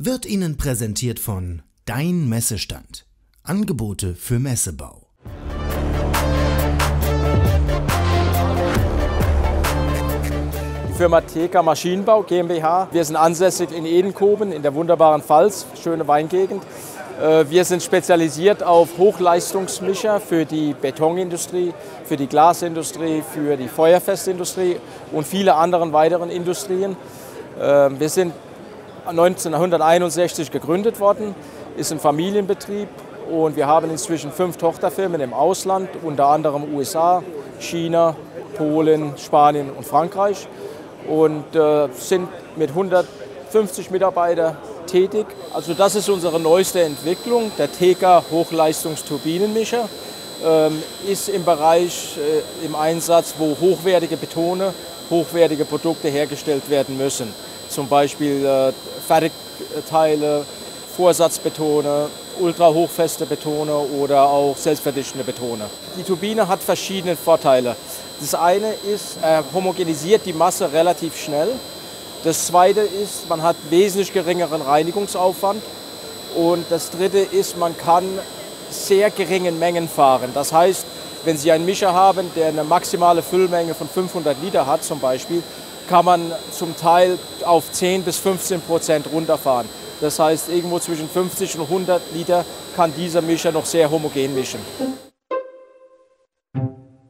wird Ihnen präsentiert von Dein Messestand. Angebote für Messebau. Firma TK Maschinenbau GmbH. Wir sind ansässig in Edenkoben in der wunderbaren Pfalz, schöne Weingegend. Äh, wir sind spezialisiert auf Hochleistungsmischer für die Betonindustrie, für die Glasindustrie, für die Feuerfestindustrie und viele andere weiteren Industrien. Äh, wir sind 1961 gegründet worden, ist ein Familienbetrieb und wir haben inzwischen fünf Tochterfirmen im Ausland, unter anderem USA, China, Polen, Spanien und Frankreich und äh, sind mit 150 Mitarbeitern tätig. Also das ist unsere neueste Entwicklung. Der TK Hochleistungsturbinenmischer ähm, ist im Bereich äh, im Einsatz, wo hochwertige Betone, hochwertige Produkte hergestellt werden müssen. Zum Beispiel äh, Fertigteile, Vorsatzbetone, ultrahochfeste Betone oder auch selbstverdichtende Betone. Die Turbine hat verschiedene Vorteile. Das eine ist, er homogenisiert die Masse relativ schnell. Das zweite ist, man hat wesentlich geringeren Reinigungsaufwand. Und das dritte ist, man kann sehr geringen Mengen fahren. Das heißt, wenn Sie einen Mischer haben, der eine maximale Füllmenge von 500 Liter hat zum Beispiel, kann man zum Teil auf 10 bis 15 Prozent runterfahren. Das heißt, irgendwo zwischen 50 und 100 Liter kann dieser Mischer noch sehr homogen mischen.